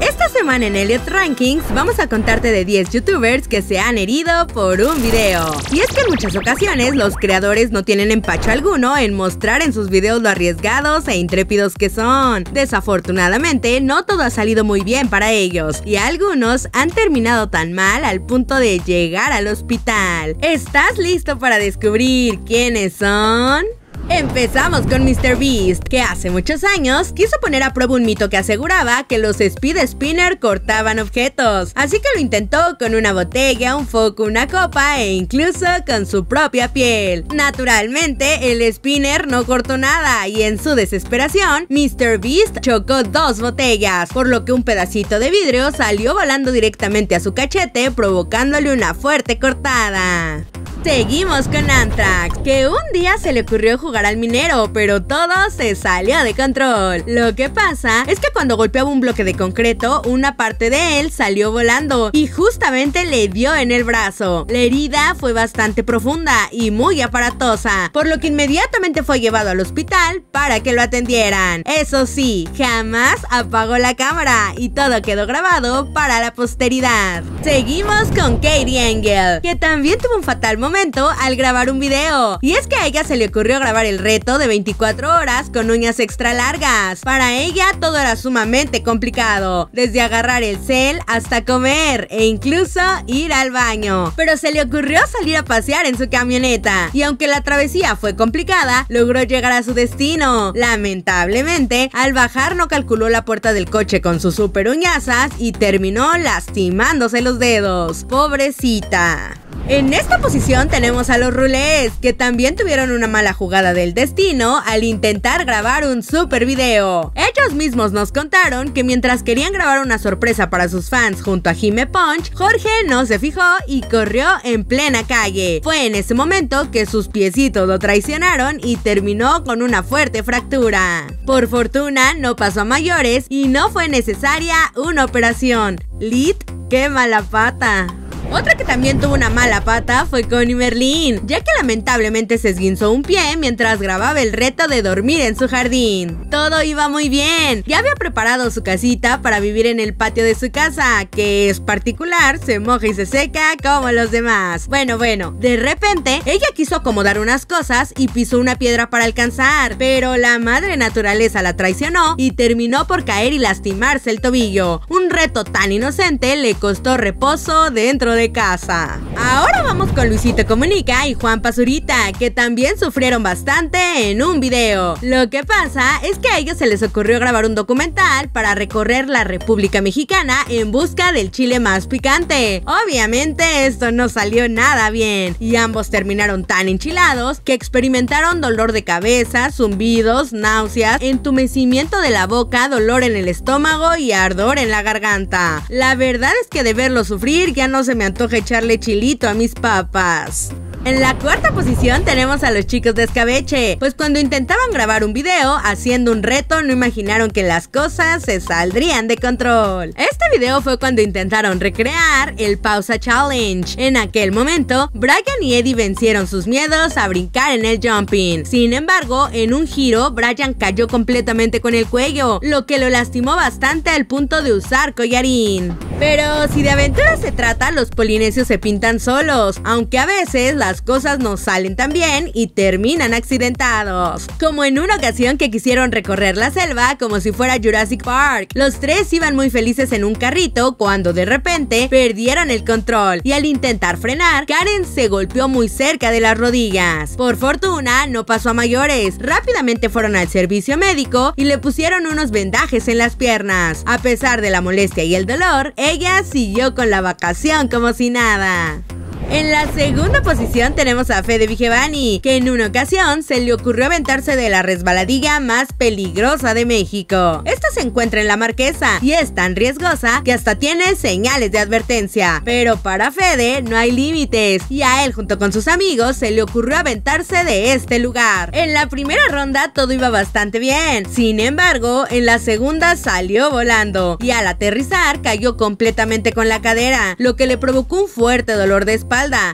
Esta semana en Elliot Rankings vamos a contarte de 10 youtubers que se han herido por un video. Y es que en muchas ocasiones los creadores no tienen empacho alguno en mostrar en sus videos lo arriesgados e intrépidos que son. Desafortunadamente, no todo ha salido muy bien para ellos y algunos han terminado tan mal al punto de llegar al hospital. ¿Estás listo para descubrir quiénes son? Empezamos con MrBeast, que hace muchos años quiso poner a prueba un mito que aseguraba que los Speed Spinner cortaban objetos, así que lo intentó con una botella, un foco, una copa e incluso con su propia piel. Naturalmente, el spinner no cortó nada y en su desesperación, MrBeast chocó dos botellas, por lo que un pedacito de vidrio salió volando directamente a su cachete, provocándole una fuerte cortada. Seguimos con Anthrax, que un día se le ocurrió jugar al minero, pero todo se salió de control. Lo que pasa es que cuando golpeaba un bloque de concreto, una parte de él salió volando y justamente le dio en el brazo. La herida fue bastante profunda y muy aparatosa, por lo que inmediatamente fue llevado al hospital para que lo atendieran. Eso sí, jamás apagó la cámara y todo quedó grabado para la posteridad. Seguimos con Katie Engel, que también tuvo un fatal momento al grabar un video. Y es que a ella se le ocurrió grabar el reto de 24 horas con uñas extra largas. Para ella todo era sumamente complicado, desde agarrar el cel hasta comer e incluso ir al baño. Pero se le ocurrió salir a pasear en su camioneta. Y aunque la travesía fue complicada, logró llegar a su destino. Lamentablemente, al bajar no calculó la puerta del coche con sus super uñazas y terminó lastimándose los dedos. Pobrecita. En esta posición tenemos a los Rulés, que también tuvieron una mala jugada del destino al intentar grabar un super video. Ellos mismos nos contaron que mientras querían grabar una sorpresa para sus fans junto a Jime Punch, Jorge no se fijó y corrió en plena calle. Fue en ese momento que sus piecitos lo traicionaron y terminó con una fuerte fractura. Por fortuna no pasó a mayores y no fue necesaria una operación. Lit, qué mala pata. Otra que también tuvo una mala pata fue Connie Merlin, ya que lamentablemente se esguinzó un pie mientras grababa el reto de dormir en su jardín. Todo iba muy bien, ya había preparado su casita para vivir en el patio de su casa, que es particular, se moja y se seca como los demás. Bueno, bueno, de repente ella quiso acomodar unas cosas y pisó una piedra para alcanzar, pero la madre naturaleza la traicionó y terminó por caer y lastimarse el tobillo. Un reto tan inocente le costó reposo dentro de de casa. Ahora vamos con Luisito Comunica y Juan Pazurita, que también sufrieron bastante en un video. Lo que pasa es que a ellos se les ocurrió grabar un documental para recorrer la República Mexicana en busca del chile más picante. Obviamente esto no salió nada bien y ambos terminaron tan enchilados que experimentaron dolor de cabeza, zumbidos, náuseas, entumecimiento de la boca, dolor en el estómago y ardor en la garganta. La verdad es que de verlo sufrir ya no se me antoja echarle a mis papas. En la cuarta posición tenemos a los chicos de escabeche, pues cuando intentaban grabar un video haciendo un reto no imaginaron que las cosas se saldrían de control. Este video fue cuando intentaron recrear el pausa challenge. En aquel momento, Brian y Eddie vencieron sus miedos a brincar en el jumping. Sin embargo, en un giro, Brian cayó completamente con el cuello, lo que lo lastimó bastante al punto de usar collarín. Pero si de aventura se trata, los polinesios se pintan solos, aunque a veces las cosas no salen tan bien y terminan accidentados. Como en una ocasión que quisieron recorrer la selva como si fuera Jurassic Park. Los tres iban muy felices en un carrito cuando de repente perdieron el control y al intentar frenar, Karen se golpeó muy cerca de las rodillas. Por fortuna, no pasó a mayores. Rápidamente fueron al servicio médico y le pusieron unos vendajes en las piernas. A pesar de la molestia y el dolor, ella siguió con la vacación como si nada. En la segunda posición tenemos a Fede Vigevani, que en una ocasión se le ocurrió aventarse de la resbaladilla más peligrosa de México. Esta se encuentra en la Marquesa y es tan riesgosa que hasta tiene señales de advertencia. Pero para Fede no hay límites y a él junto con sus amigos se le ocurrió aventarse de este lugar. En la primera ronda todo iba bastante bien, sin embargo en la segunda salió volando y al aterrizar cayó completamente con la cadera, lo que le provocó un fuerte dolor de espalda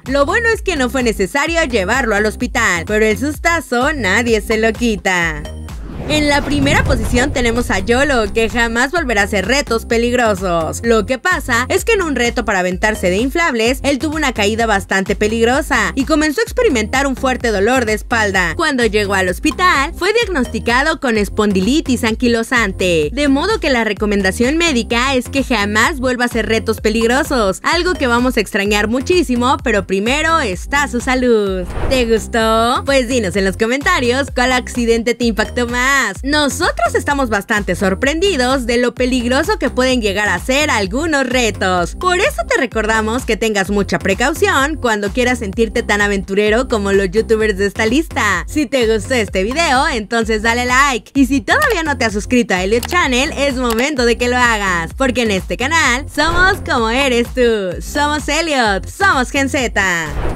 lo bueno es que no fue necesario llevarlo al hospital, pero el sustazo nadie se lo quita. En la primera posición tenemos a Yolo, que jamás volverá a hacer retos peligrosos. Lo que pasa es que en un reto para aventarse de inflables, él tuvo una caída bastante peligrosa y comenzó a experimentar un fuerte dolor de espalda. Cuando llegó al hospital, fue diagnosticado con espondilitis anquilosante, de modo que la recomendación médica es que jamás vuelva a hacer retos peligrosos, algo que vamos a extrañar muchísimo, pero primero está su salud. ¿Te gustó? Pues dinos en los comentarios cuál accidente te impactó Nosotros estamos bastante sorprendidos de lo peligroso que pueden llegar a ser algunos retos. Por eso te recordamos que tengas mucha precaución cuando quieras sentirte tan aventurero como los youtubers de esta lista. Si te gustó este video, entonces dale like. Y si todavía no te has suscrito a Elliot Channel, es momento de que lo hagas. Porque en este canal somos como eres tú. Somos Elliot, somos Gen Z.